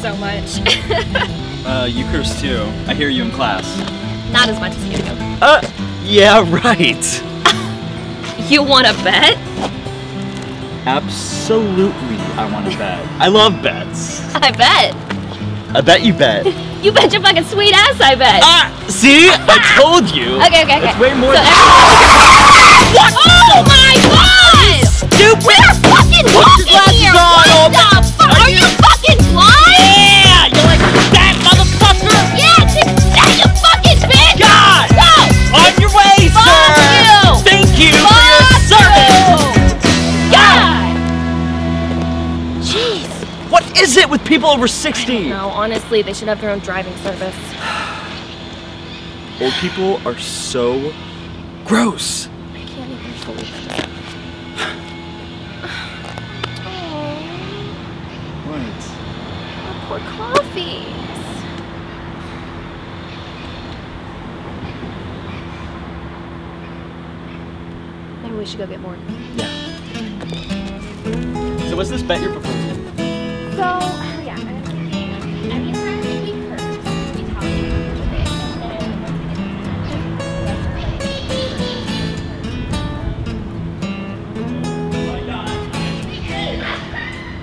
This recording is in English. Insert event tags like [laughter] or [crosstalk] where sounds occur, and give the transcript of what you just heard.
so much. [laughs] Uh, you curse too. I hear you in class. Not as much as you do. Uh, yeah, [laughs] right. You want to bet? Absolutely, I want to bet. [laughs] I love bets. I bet. I bet you bet. You bet your fucking sweet ass, I bet. ah, see? I told you. okay, okay, okay. It's way more So What is it with people over 60? No, honestly, they should have their own driving service. Old people are so gross. I can't even believe it. Oh, What? poor coffees. Maybe we should go get more. Yeah. So what's this bet you're proposing?